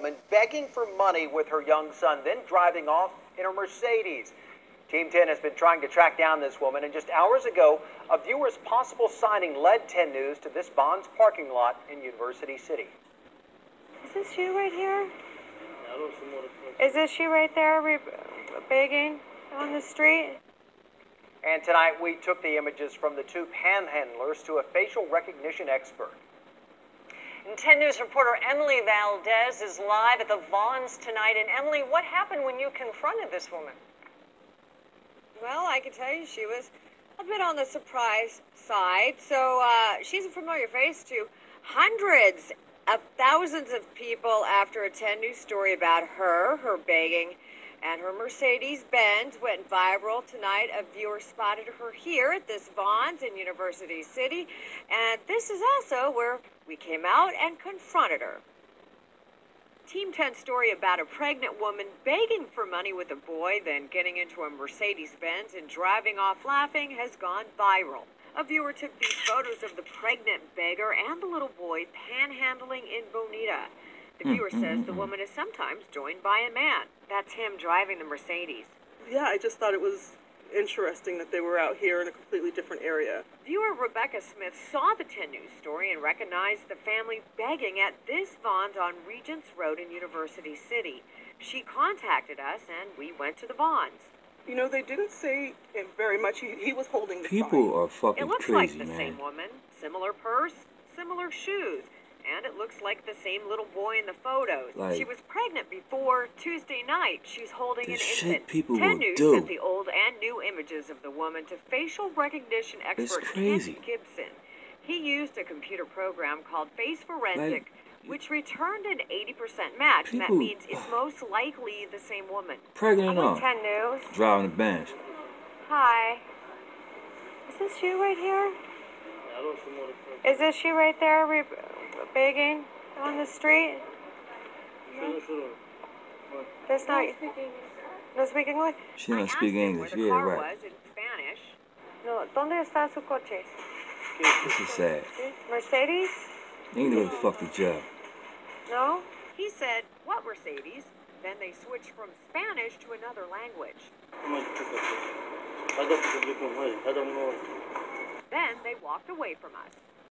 woman begging for money with her young son, then driving off in her Mercedes. Team 10 has been trying to track down this woman, and just hours ago, a viewer's possible signing led 10 News to this Vons parking lot in University City. Is this you right here? Is this you right there re- begging on the street? And tonight, we took the images from the two panhandlers to a facial recognition expert. And 10 News reporter Emily Valdez is live at the Vons tonight. And Emily, what happened when you confronted this woman? Well, I can tell you she was a bit on the surprise side. So uh, she's a familiar face to hundreds of thousands of people after a 10 News story about her, her begging, and her Mercedes Benz went viral tonight. A viewer spotted her here at this Vons in University City. And this is also where we came out and confronted her. Team 10 story about a pregnant woman begging for money with a boy, then getting into a Mercedes Benz and driving off laughing has gone viral. A viewer took these photos of the pregnant beggar and the little boy panhandling in Bonita. The viewer mm, says mm, the mm. woman is sometimes joined by a man. That's him driving the Mercedes. Yeah, I just thought it was interesting that they were out here in a completely different area. Viewer Rebecca Smith saw the 10 News story and recognized the family begging at this Vons on Regents Road in University City. She contacted us and we went to the Vons. You know, they didn't say it very much. He, he was holding the People sign. are It looks crazy, like the man. same woman, similar purse, similar shoes, and it looks like the same little boy in the photos. Like- she was pregnant before Tuesday night. She's holding The an shit infant. people 10 will News do. sent the old and new images of the woman to facial recognition expert crazy. Kent Gibson. He used a computer program called Face Forensic. Like, which returned an 80% match, and that means it's most likely the same woman. Pregnant I'm or not, 10 News. driving a bench. Hi. Is this you right here? Is this you right there re- begging on the street? That's not. No speak English? She I don't speak English. Where Yeah, right. in Spanish. No, ¿dónde está su coche? This is sad. Mercedes? They need to go to fuck the job. No. He said, "What Mercedes?" Then they switched from Spanish to another language. Then they walked away from us.